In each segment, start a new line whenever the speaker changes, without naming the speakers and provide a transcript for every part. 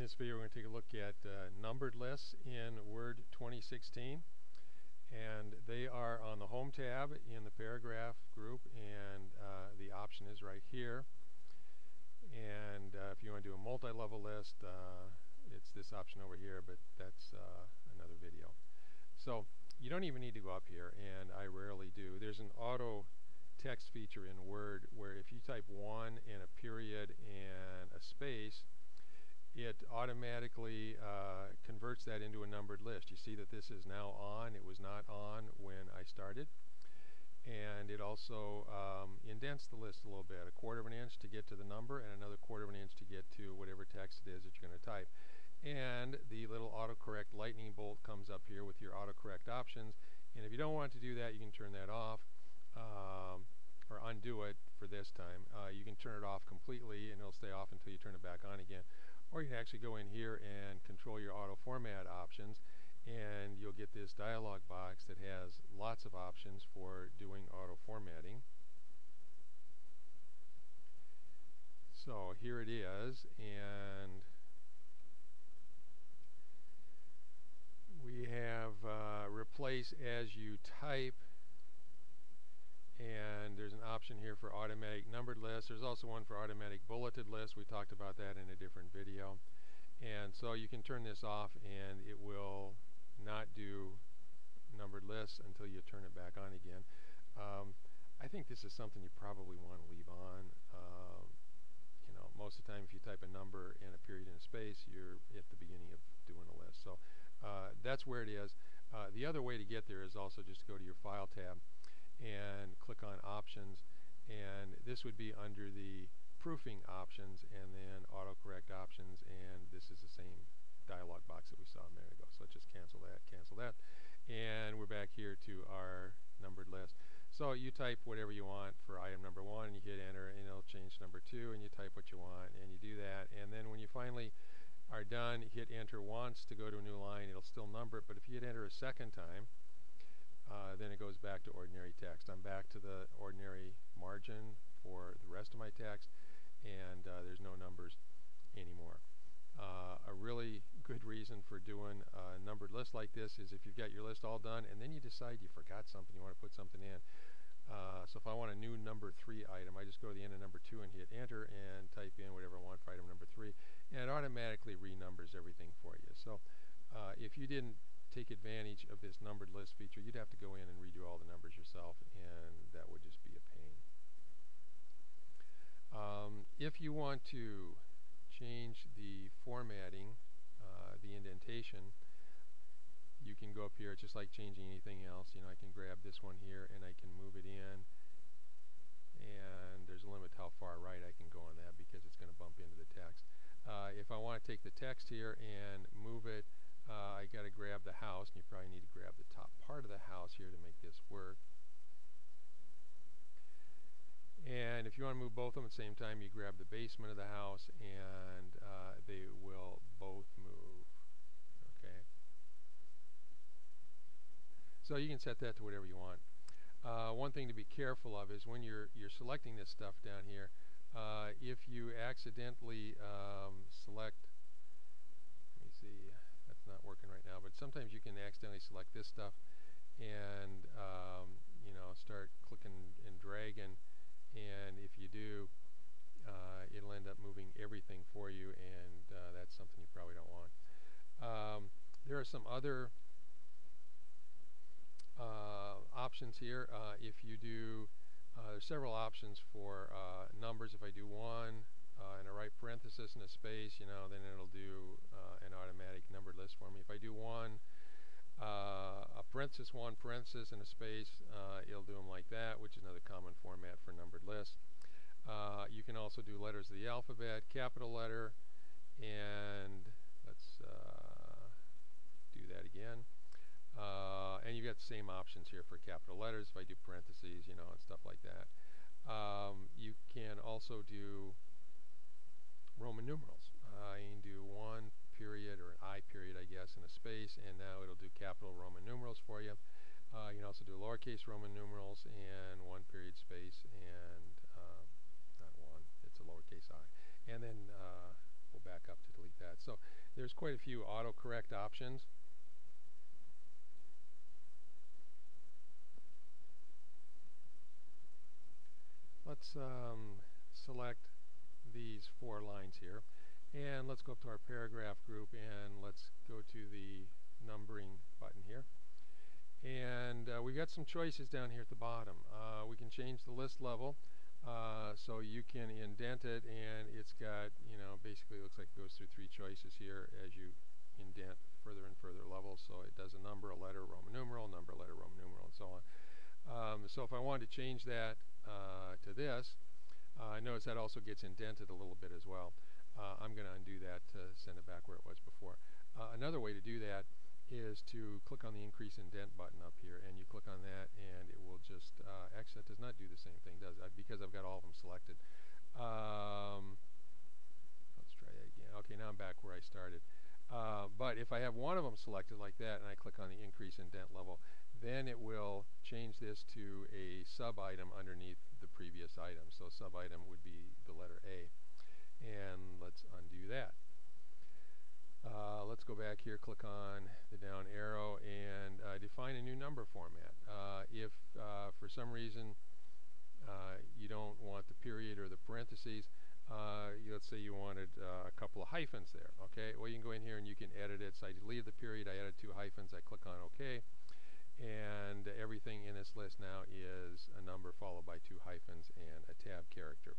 this video we're going to take a look at uh, numbered lists in Word 2016 and they are on the Home tab in the paragraph group and uh, the option is right here and uh, if you want to do a multi-level list uh, it's this option over here but that's uh, another video. So you don't even need to go up here and I rarely do. There's an auto text feature in Word where if you type one and a period and a space it automatically uh, converts that into a numbered list. You see that this is now on. It was not on when I started. And it also um, indents the list a little bit, a quarter of an inch to get to the number and another quarter of an inch to get to whatever text it is that you're going to type. And the little autocorrect lightning bolt comes up here with your autocorrect options. And if you don't want to do that, you can turn that off um, or undo it for this time. Uh, you can turn it off completely and it'll stay off until you turn it back on again or you can actually go in here and control your auto format options and you'll get this dialog box that has lots of options for doing auto formatting. So here it is and we have uh, replace as you type and there's an option here for automatic numbered lists. There's also one for automatic bulleted lists. We talked about that in a different video. And so you can turn this off and it will not do numbered lists until you turn it back on again. Um, I think this is something you probably want to leave on. Uh, you know, most of the time if you type a number and a period and a space, you're at the beginning of doing a list. So uh, that's where it is. Uh, the other way to get there is also just to go to your File tab and click on options and this would be under the proofing options and then autocorrect options and this is the same dialog box that we saw a minute ago. So let's just cancel that cancel that. And we're back here to our numbered list. So you type whatever you want for item number one and you hit enter and it'll change number two and you type what you want and you do that. And then when you finally are done hit enter once to go to a new line it'll still number it but if you hit enter a second time uh, then it goes back to ordinary text. I'm back to the ordinary margin for the rest of my text and uh, there's no numbers anymore. Uh, a really good reason for doing a numbered list like this is if you've got your list all done and then you decide you forgot something, you want to put something in. Uh, so if I want a new number 3 item, I just go to the end of number 2 and hit enter and type in whatever I want for item number 3 and it automatically renumbers everything for you. So uh, if you didn't take advantage of this numbered list feature, you'd have to go in and redo all the numbers yourself, and that would just be a pain. Um, if you want to change the formatting, uh, the indentation, you can go up here, it's just like changing anything else. You know, I can grab this one here and I can move it in, and there's a limit to how far right I can go on that because it's going to bump into the text. Uh, if I want to take the text here and move it uh, I got to grab the house, and you probably need to grab the top part of the house here to make this work. And if you want to move both of them at the same time, you grab the basement of the house, and uh, they will both move. Okay. So you can set that to whatever you want. Uh, one thing to be careful of is when you're you're selecting this stuff down here, uh, if you accidentally um, select working right now, but sometimes you can accidentally select this stuff and um, you know start clicking and dragging and if you do uh, it'll end up moving everything for you and uh, that's something you probably don't want. Um, there are some other uh, options here. Uh, if you do, uh, there's several options for uh, numbers. If I do one, uh, and I write parenthesis and a space, you know, then it'll do uh, an automatic numbered list for me. If I do one, uh, a parenthesis, one parenthesis, and a space, uh, it'll do them like that, which is another common format for numbered lists. Uh, you can also do letters of the alphabet, capital letter, and let's uh, do that again. and you've got the same options here for capital letters if I do parentheses, you know, and stuff like that. Um, you can also do Roman numerals. Uh, you can do one period or an I period, I guess, in a space, and now it'll do capital Roman numerals for you. Uh, you can also do lowercase Roman numerals and one period space and uh, not one, it's a lowercase i. And then uh, we'll back up to delete that. So there's quite a few autocorrect options. Let's um, select these four lines here and let's go up to our paragraph group and let's go to the numbering button here and uh, we've got some choices down here at the bottom uh, we can change the list level uh, so you can indent it and it's got, you know, basically looks like it goes through three choices here as you indent further and further levels. So it does a number, a letter, Roman numeral, number, letter, Roman numeral, and so on. Um, so if I wanted to change that uh, to this, uh, notice that also gets indented a little bit as well. Uh, I'm going to undo that to send it back where it was before. Uh, another way to do that is to click on the increase indent button up here and you click on that and it will just uh, actually that does not do the same thing does it because I've got all of them selected um, let's try that again okay now I'm back where I started uh, but if I have one of them selected like that and I click on the increase indent level then it will change this to a sub item underneath the previous item so sub item would be the letter A and let's undo that uh, let's go back here, click on the down arrow, and uh, define a new number format. Uh, if uh, for some reason uh, you don't want the period or the parentheses, uh, let's say you wanted a couple of hyphens there, okay? Well, you can go in here and you can edit it. So I deleted the period, I added two hyphens, I click on OK, and everything in this list now is a number followed by two hyphens and a tab character.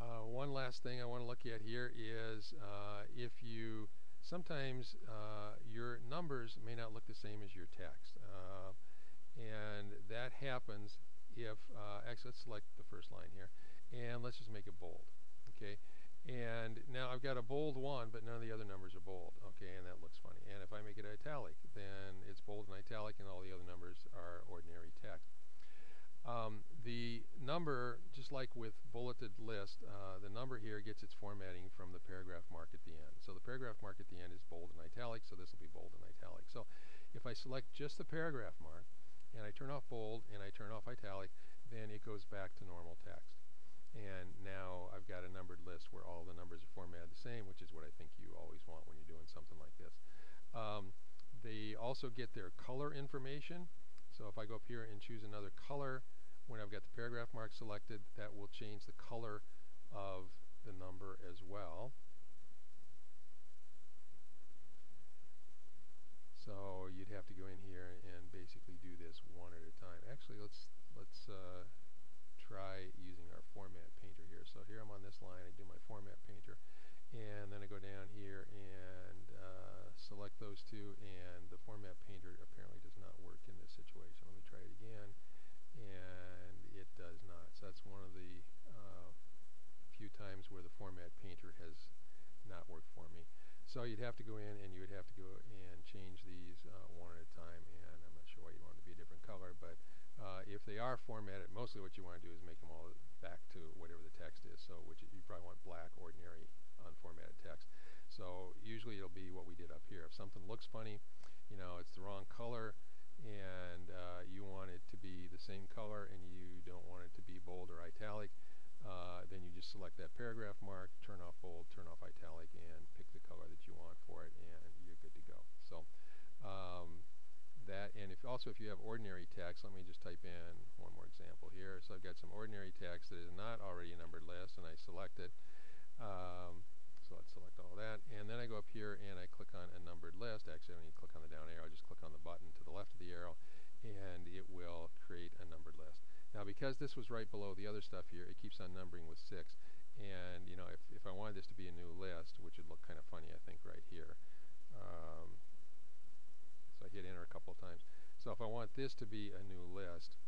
Uh, one last thing I want to look at here is uh, if you sometimes uh, your numbers may not look the same as your text uh, and that happens if uh, actually let's select the first line here and let's just make it bold okay and now I've got a bold one but none of the other numbers are bold okay and that looks funny and if I make it italic then it's bold and italic and all the other numbers are ordinary text um, the number, just like with bulleted list, uh, the number here gets its formatting from the paragraph mark at the end. So the paragraph mark at the end is bold and italic, so this will be bold and italic. So if I select just the paragraph mark, and I turn off bold and I turn off italic, then it goes back to normal text. And now I've got a numbered list where all the numbers are formatted the same, which is what I think you always want when you're doing something like this. Um, they also get their color information. So if I go up here and choose another color, when I've got the paragraph mark selected, that will change the color of the number as well. So you'd have to go in here and basically do this one at a time. Actually, let's let's uh, try using our format painter here. So here I'm on this line. I do my format painter, and then I go down here and uh, select those two. And the format painter apparently does not work in this situation. Let me try it again and it does not. So that's one of the uh, few times where the format painter has not worked for me. So you'd have to go in and you would have to go and change these uh, one at a time and I'm not sure why you'd want to be a different color but uh, if they are formatted mostly what you want to do is make them all back to whatever the text is so which you probably want black ordinary unformatted text. So usually it'll be what we did up here. If something looks funny you know it's the wrong color and uh, you want it to be the same color and you don't want it to be bold or italic, uh, then you just select that paragraph mark, turn off bold, turn off italic, and pick the color that you want for it, and you're good to go. So um, that, and if also if you have ordinary text, let me just type in one more example here. So I've got some ordinary text that is not already a numbered list, and I select it. Um, so let's select all that. And then I go up here and I click on a numbered list. Actually, I don't need to click on the down arrow. I just click on the button to the left of the arrow and it will create a numbered list. Now, because this was right below the other stuff here, it keeps on numbering with 6. And, you know, if, if I wanted this to be a new list, which would look kind of funny, I think, right here. Um, so I hit enter a couple of times. So if I want this to be a new list,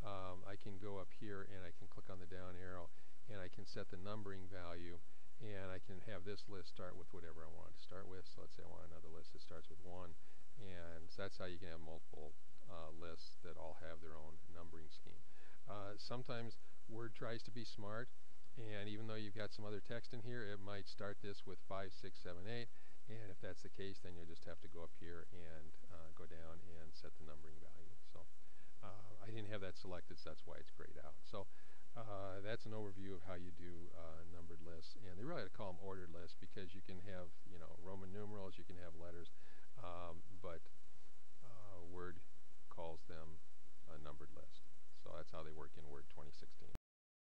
um, I can go up here and I can click on the down arrow and I can set the numbering value and I can have this list start with whatever I want to start with. So let's say I want another list that starts with 1, and so that's how you can have multiple uh, lists that all have their own numbering scheme. Uh, sometimes Word tries to be smart, and even though you've got some other text in here, it might start this with 5, 6, 7, 8, and if that's the case, then you'll just have to go up here and go down and set the numbering value. So uh, I didn't have that selected, so that's why it's grayed out. So uh, that's an overview of how you do uh, numbered lists. And they really to call them ordered lists because you can have, you know, Roman numerals, you can have letters, um, but Word calls them a numbered list. So that's how they work in Word 2016.